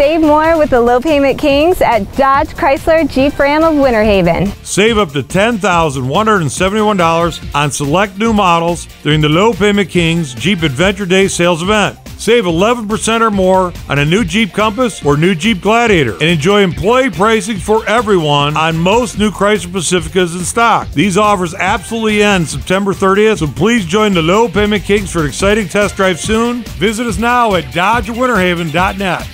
Save more with the low payment kings at Dodge Chrysler Jeep Ram of Winter Haven. Save up to $10,171 on select new models during the Low Payment Kings Jeep Adventure Day sales event. Save 11% or more on a new Jeep Compass or new Jeep Gladiator and enjoy employee pricing for everyone on most new Chrysler Pacificas in stock. These offers absolutely end September 30th, so please join the Low Payment Kings for an exciting test drive soon. Visit us now at DodgeWinterhaven.net.